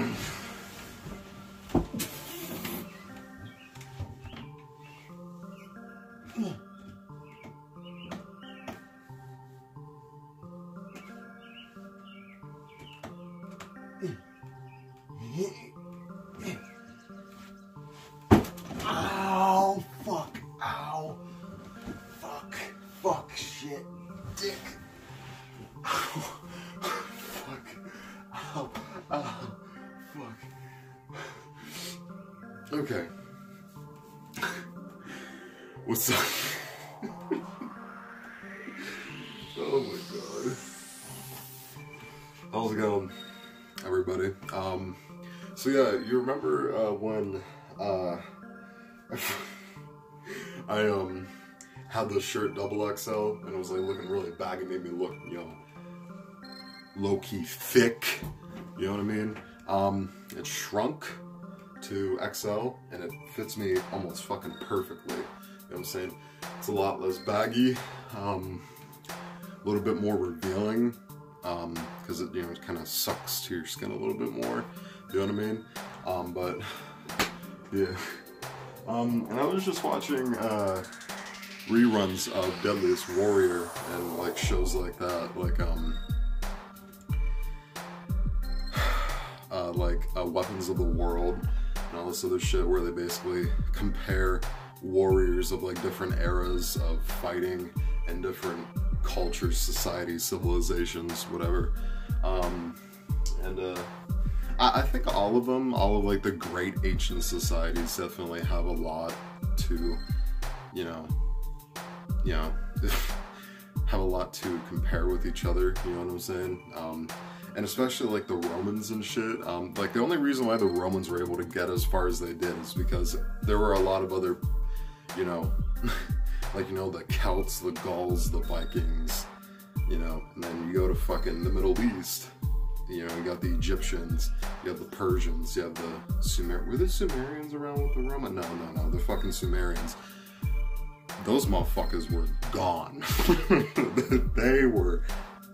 Ow, fuck, ow, fuck, fuck, shit, dick. Okay. What's up? oh my god. How's it going, everybody? Um, so yeah, you remember uh, when uh, I um had the shirt double XL and it was like looking really baggy, made me look, you know, low key thick. You know what I mean? Um, it shrunk to XL and it fits me almost fucking perfectly. You know what I'm saying? It's a lot less baggy, um, a little bit more revealing, um, because it you know it kind of sucks to your skin a little bit more. You know what I mean? Um, but yeah. Um, and I was just watching uh, reruns of Deadliest Warrior and like shows like that, like um, uh, like uh, Weapons of the World all this other shit, where they basically compare warriors of like different eras of fighting and different cultures, societies, civilizations, whatever. Um, and uh, I, I think all of them, all of like the great ancient societies, definitely have a lot to, you know, you know, have a lot to compare with each other. You know what I'm saying? Um, and especially like the Romans and shit. Um, like the only reason why the Romans were able to get as far as they did is because there were a lot of other, you know, like you know the Celts, the Gauls, the Vikings, you know, and then you go to fucking the Middle East. You know, you got the Egyptians, you have the Persians, you have the Sumer. Were the Sumerians around with the Roman? No, no, no. The fucking Sumerians. Those motherfuckers were gone. they were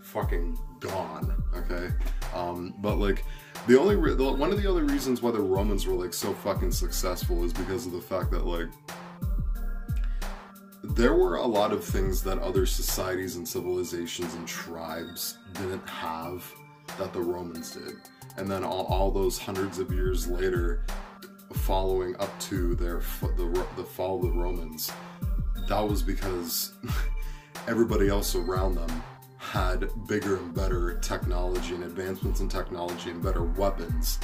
fucking gone. Okay, um, but like the only re- the, one of the other reasons why the Romans were like so fucking successful is because of the fact that like there were a lot of things that other societies and civilizations and tribes didn't have that the Romans did. And then all, all those hundreds of years later, following up to their the, the fall of the Romans, that was because everybody else around them had bigger and better technology and advancements in technology and better weapons.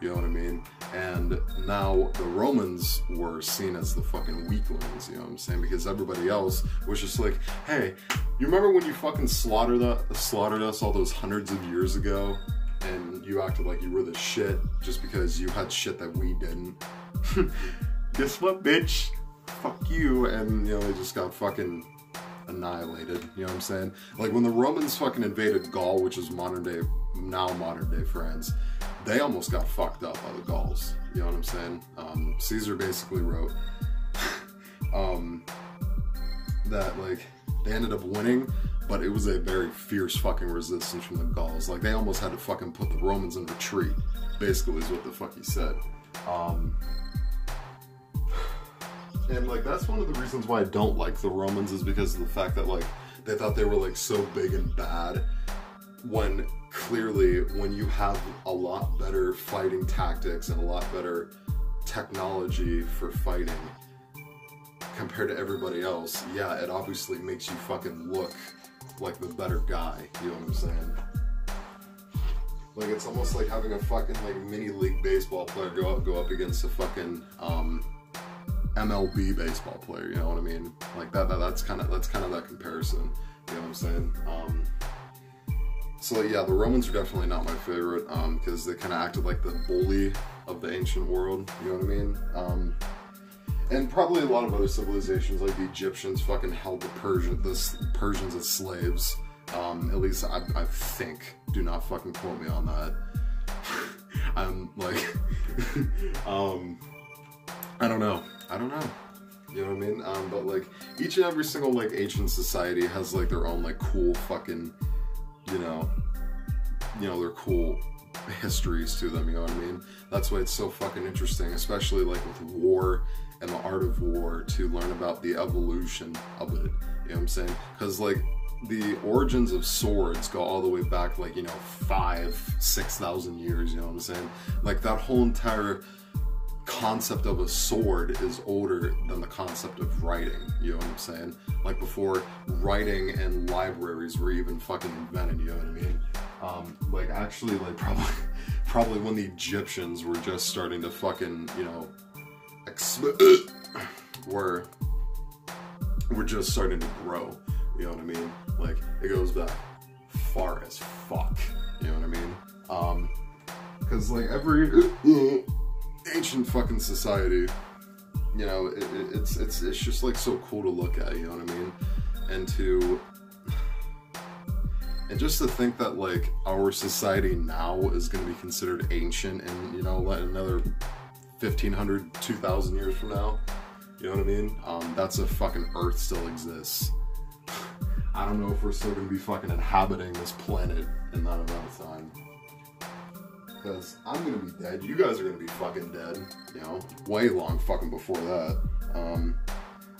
You know what I mean? And now the Romans were seen as the fucking weaklings, you know what I'm saying? Because everybody else was just like, hey, you remember when you fucking slaughtered, us, slaughtered us all those hundreds of years ago? And you acted like you were the shit just because you had shit that we didn't. Guess what, bitch? Fuck you. And, you know, they just got fucking annihilated. You know what I'm saying? Like when the Romans fucking invaded Gaul, which is modern day, now modern day France, they almost got fucked up by the Gauls. You know what I'm saying? Um, Caesar basically wrote um, that like they ended up winning, but it was a very fierce fucking resistance from the Gauls. Like they almost had to fucking put the Romans in retreat. Basically, is what the fuck he said. Um, and like that's one of the reasons why I don't like the Romans is because of the fact that like they thought they were like so big and bad when clearly when you have a lot better fighting tactics and a lot better technology for fighting compared to everybody else, yeah, it obviously makes you fucking look like the better guy. You know what I'm saying? Like it's almost like having a fucking like mini league baseball player go up go up against a fucking um, MLB baseball player. You know what I mean? Like that. that that's kind of that's kind of that comparison. You know what I'm saying? Um, so yeah, the Romans are definitely not my favorite because um, they kind of acted like the bully of the ancient world. You know what I mean? Um, and probably a lot of other civilizations, like the Egyptians, fucking held the Persian the Persians as slaves. Um, at least I, I think. Do not fucking quote me on that. I'm like, um, I don't know. I don't know. You know what I mean? Um, but like each and every single like ancient society has like their own like cool fucking, you know, you know their cool histories to them, you know what I mean? That's why it's so fucking interesting, especially like with war and the art of war, to learn about the evolution of it. You know what I'm saying? Because like the origins of swords go all the way back like you know five six thousand years you know what i'm saying like that whole entire concept of a sword is older than the concept of writing. You know what I'm saying? Like before writing and libraries were even fucking invented. You know what I mean? Um, like actually, like probably, probably when the Egyptians were just starting to fucking, you know, exp- were were just starting to grow. You know what I mean? Like it goes back far as fuck. You know what I mean? Um, because like every ancient fucking society. You know, it, it, it's it's it's just like so cool to look at. You know what I mean? And to and just to think that like our society now is going to be considered ancient and you know like another 1500 2000 years from now you know what i mean um, that's a fucking earth still exists i don't know if we're still going to be fucking inhabiting this planet in that amount of time because I'm gonna be dead. You guys are gonna be fucking dead. You know, way long fucking before that. Um,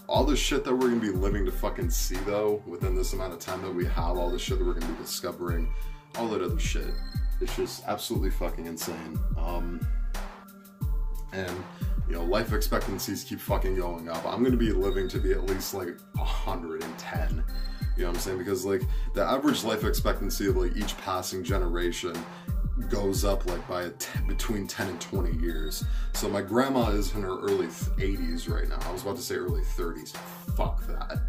all the shit that we're gonna be living to fucking see though, within this amount of time that we have, all the shit that we're gonna be discovering, all that other shit, it's just absolutely fucking insane. Um, and you know, life expectancies keep fucking going up. I'm gonna be living to be at least like 110. You know what I'm saying? Because like the average life expectancy of like each passing generation goes up like by between 10 and 20 years. So my grandma is in her early 80s right now. I was about to say early 30s. Fuck that.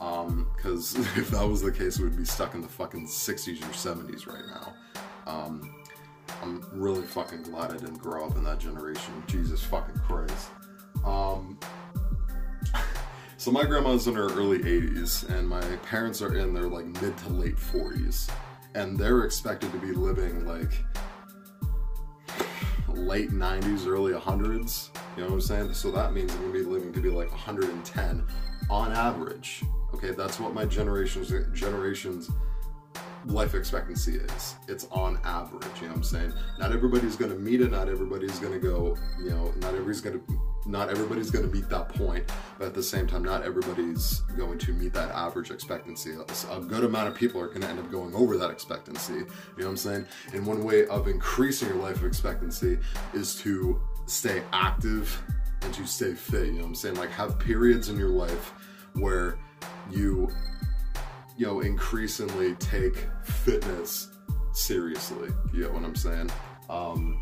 Um, cause if that was the case, we'd be stuck in the fucking 60s or 70s right now. Um, I'm really fucking glad I didn't grow up in that generation. Jesus fucking Christ. Um, so my grandma's in her early 80s, and my parents are in their like mid to late 40s and they're expected to be living like late 90s, early 100s. You know what I'm saying? So that means I'm gonna be living to be like 110 on average. Okay, that's what my generation's generations life expectancy is. It's on average, you know what I'm saying? Not everybody's gonna meet it, not everybody's gonna go, you know, not everybody's gonna not everybody's gonna meet that point, but at the same time, not everybody's going to meet that average expectancy. A good amount of people are gonna end up going over that expectancy. You know what I'm saying? And one way of increasing your life expectancy is to stay active and to stay fit. You know what I'm saying? Like have periods in your life where you you know, increasingly take fitness seriously. You get what I'm saying? Um,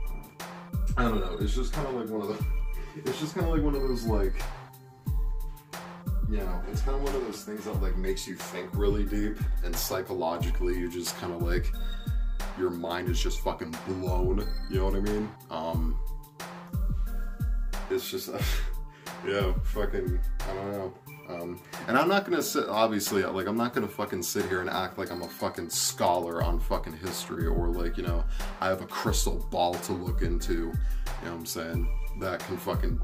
I don't know. It's just kind of like one of the. It's just kind of like one of those like. You know, it's kind of one of those things that like makes you think really deep, and psychologically, you just kind of like your mind is just fucking blown. You know what I mean? Um, it's just, yeah, fucking, I don't know. Um, and I'm not gonna sit, obviously, like, I'm not gonna fucking sit here and act like I'm a fucking scholar on fucking history or like, you know, I have a crystal ball to look into, you know what I'm saying, that can fucking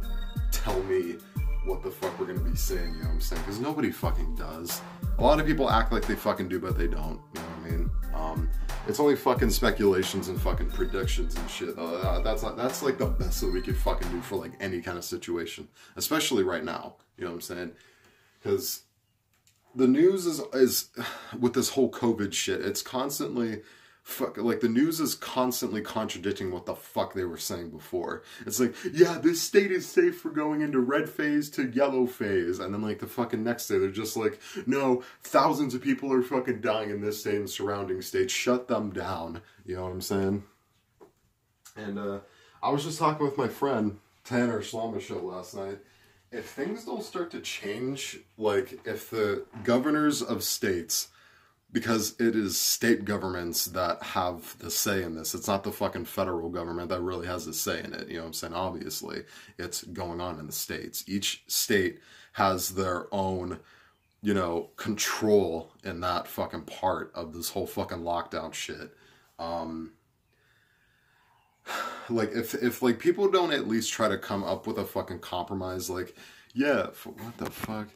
tell me what the fuck we're gonna be saying, you know what I'm saying? Because nobody fucking does. A lot of people act like they fucking do, but they don't, you know what I mean? Um, it's only fucking speculations and fucking predictions and shit. Uh, that's that's like the best that we could fucking do for like any kind of situation, especially right now. You know what I'm saying? because the news is is with this whole COVID shit. It's constantly fuck like the news is constantly contradicting what the fuck they were saying before. It's like, yeah, this state is safe for going into red phase to yellow phase, and then like the fucking next day they're just like, no, thousands of people are fucking dying in this state and surrounding states. Shut them down. You know what I'm saying? And uh, I was just talking with my friend Tanner Show last night if things don't start to change, like if the governors of states, because it is state governments that have the say in this, it's not the fucking federal government that really has the say in it. You know what I'm saying? Obviously, it's going on in the states. Each state has their own, you know, control in that fucking part of this whole fucking lockdown shit. Um, like if if like people don't at least try to come up with a fucking compromise like yeah what the fuck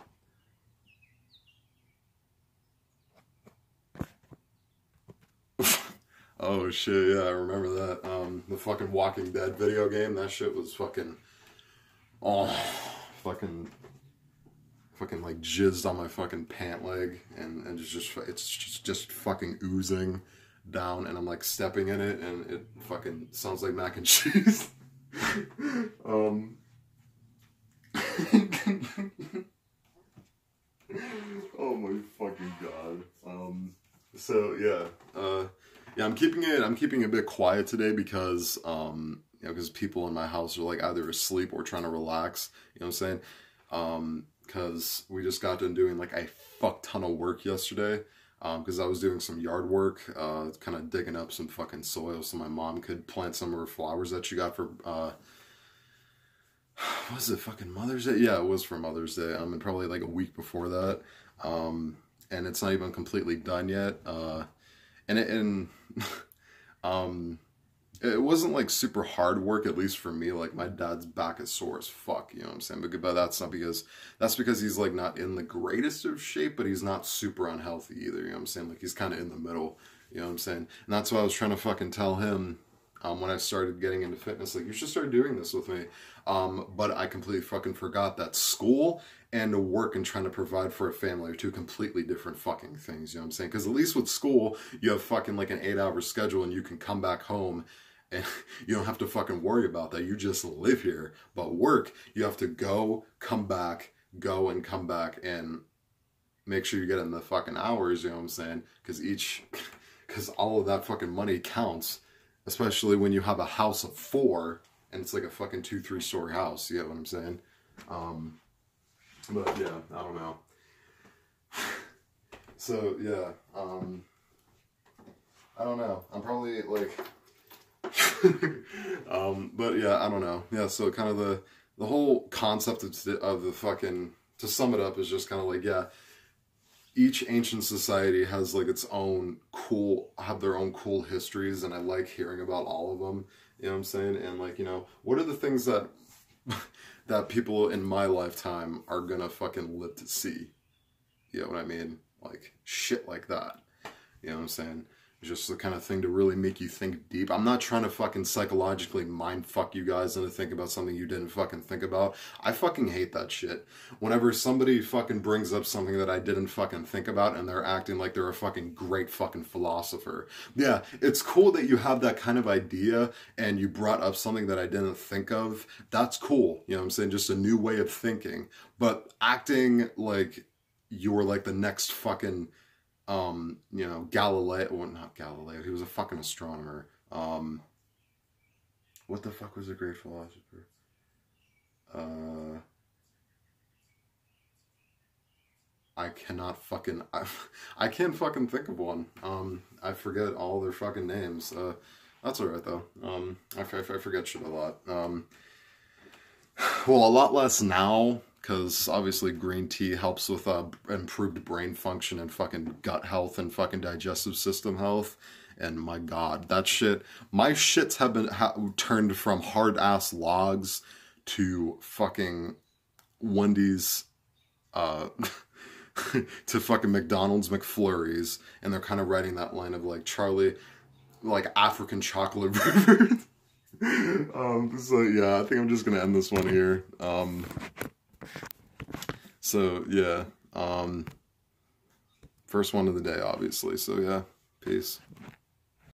Oh shit, yeah, I remember that. Um, the fucking Walking Dead video game, that shit was fucking, oh, fucking, fucking like jizzed on my fucking pant leg, and and just just it's just just fucking oozing down, and I'm like stepping in it, and it fucking sounds like mac and cheese. um. oh my fucking god. Um. So yeah. Uh yeah, I'm keeping it. I'm keeping it a bit quiet today because, um, you know, because people in my house are like either asleep or trying to relax. You know what I'm saying? Um, because we just got done doing like a fuck ton of work yesterday. Um, because I was doing some yard work, uh, kind of digging up some fucking soil so my mom could plant some of her flowers that she got for, uh, was it fucking Mother's Day? Yeah, it was for Mother's Day. I mean, probably like a week before that. Um, and it's not even completely done yet. Uh, and it, and um, it wasn't like super hard work, at least for me. Like my dad's back is sore as fuck, you know what I'm saying? But, that's not because that's because he's like not in the greatest of shape, but he's not super unhealthy either. You know what I'm saying? Like he's kind of in the middle. You know what I'm saying? And that's why I was trying to fucking tell him um, when I started getting into fitness. Like, you should start doing this with me. Um, but I completely fucking forgot that school and work and trying to provide for a family are two completely different fucking things. You know what I'm saying? Because at least with school, you have fucking like an eight hour schedule and you can come back home and you don't have to fucking worry about that. You just live here. But work, you have to go, come back, go and come back and make sure you get in the fucking hours, you know what I'm saying? Because each, because all of that fucking money counts especially when you have a house of four and it's like a fucking two, three story house. You get what I'm saying? Um, but yeah, I don't know. so yeah, um, I don't know. I'm probably like, um, but yeah, I don't know. Yeah, so kind of the the whole concept of, of the fucking to sum it up is just kind of like yeah each ancient society has like its own cool have their own cool histories and i like hearing about all of them you know what i'm saying? And like you know what are the things that that people in my lifetime are gonna fucking live to see? You know what i mean? Like shit like that. You know what i'm saying just the kind of thing to really make you think deep. I'm not trying to fucking psychologically mind fuck you guys into think about something you didn't fucking think about. I fucking hate that shit. Whenever somebody fucking brings up something that I didn't fucking think about and they're acting like they're a fucking great fucking philosopher. Yeah, it's cool that you have that kind of idea and you brought up something that I didn't think of. That's cool. You know what I'm saying? Just a new way of thinking. But acting like you're like the next fucking um, you know, Galileo, well, not Galileo, he was a fucking astronomer. Um, what the fuck was a great philosopher? Uh, I cannot fucking, I, I can't fucking think of one. Um, I forget all their fucking names. Uh, that's alright though. Um, I, I, I forget shit a lot. Um, well, a lot less now because obviously green tea helps with uh, improved brain function and fucking gut health and fucking digestive system health. And my god, that shit, my shits have been ha turned from hard ass logs to fucking Wendy's, uh, to fucking McDonald's McFlurries, and they're kind of writing that line of like Charlie, like African chocolate. um, so yeah, I think I'm just gonna end this one here. Um, so yeah, um, first one of the day, obviously. So yeah, peace.